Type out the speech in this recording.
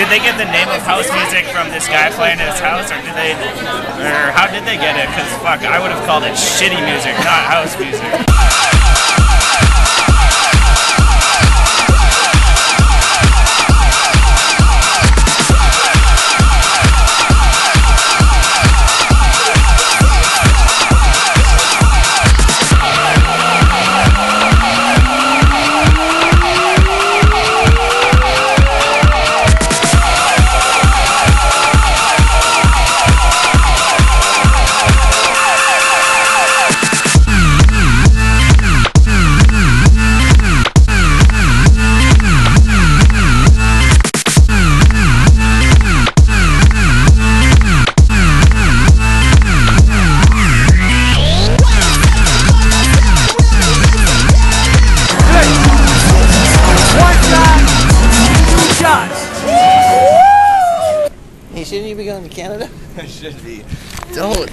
Did they get the name of house music from this guy playing at his house, or did they, or how did they get it? Because fuck, I would have called it shitty music, not house music. Hey, shouldn't you be going to Canada? I should be. Don't.